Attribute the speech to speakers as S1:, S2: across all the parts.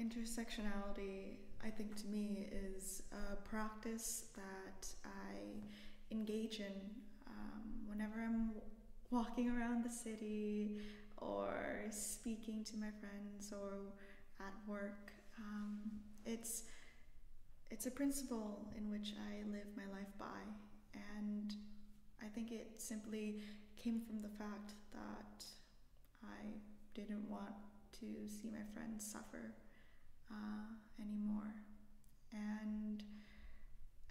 S1: Intersectionality, I think to me, is a practice that I engage in um, whenever I'm walking around the city or speaking to my friends or at work. Um, it's it's a principle in which I live my life by, and think it simply came from the fact that I didn't want to see my friends suffer uh, anymore. And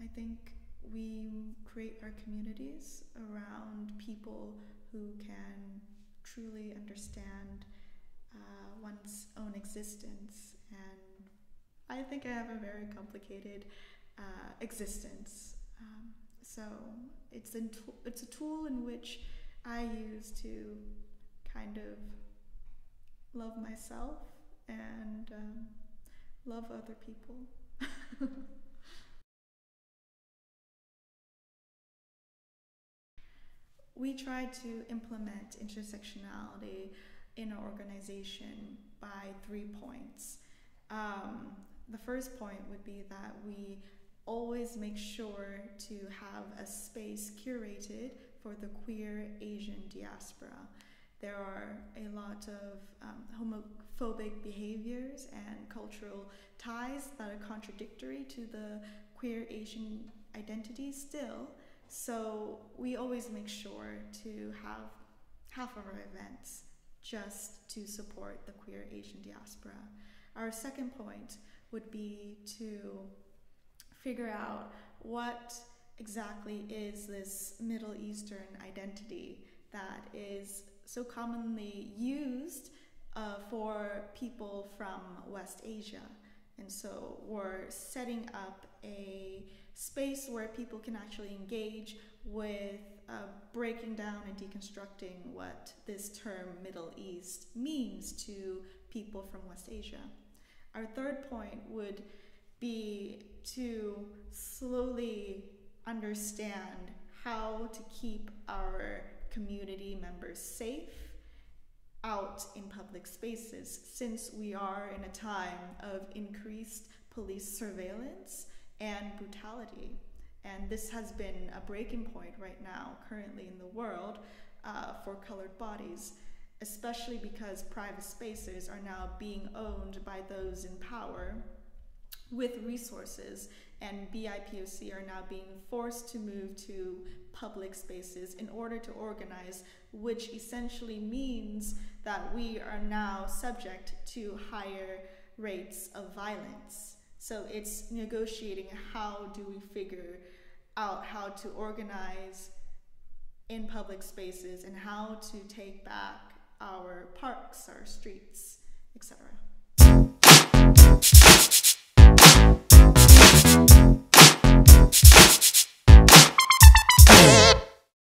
S1: I think we create our communities around people who can truly understand uh, one's own existence. And I think I have a very complicated uh, existence. Um, so it's a, it's a tool in which I use to kind of love myself and um, love other people. we try to implement intersectionality in our organization by three points. Um, the first point would be that we always make sure to have a space curated for the queer Asian diaspora. There are a lot of um, homophobic behaviors and cultural ties that are contradictory to the queer Asian identity still. So we always make sure to have half of our events just to support the queer Asian diaspora. Our second point would be to figure out what exactly is this Middle Eastern identity that is so commonly used uh, for people from West Asia. And so we're setting up a space where people can actually engage with uh, breaking down and deconstructing what this term Middle East means to people from West Asia. Our third point would be to slowly understand how to keep our community members safe out in public spaces since we are in a time of increased police surveillance and brutality. And this has been a breaking point right now, currently in the world, uh, for colored bodies, especially because private spaces are now being owned by those in power with resources, and BIPOC are now being forced to move to public spaces in order to organize, which essentially means that we are now subject to higher rates of violence. So it's negotiating how do we figure out how to organize in public spaces and how to take back our parks, our streets, etc.